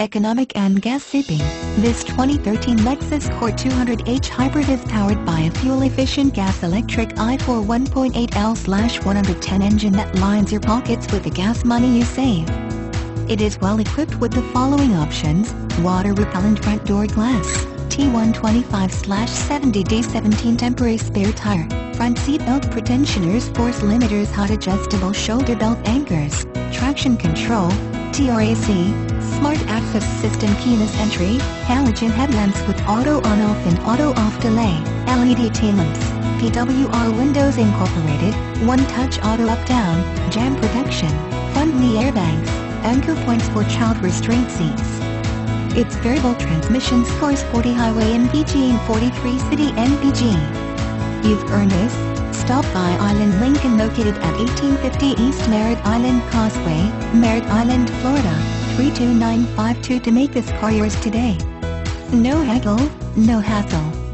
economic and gas saving. This 2013 Lexus Core 200h Hybrid is powered by a fuel-efficient gas-electric i4 1.8L-110 engine that lines your pockets with the gas money you save. It is well equipped with the following options, water-repellent front door glass, T125-70D17 temporary spare tire, front seat belt pretensioners force limiters hot adjustable shoulder belt anchors, traction control, TRAC, smart access system keyless entry, halogen headlamps with auto on-off and auto-off delay, LED tail lamps, PWR windows incorporated, one-touch auto up-down, jam protection, front knee airbags, anchor points for child restraint seats. Its variable transmission scores 40 highway MPG and 43 city MPG. You've earned this. Stop by Island Lincoln located at 1850 East Merritt Island Causeway, Merritt Island, Florida, 32952 to make this car yours today. No haggle, no hassle.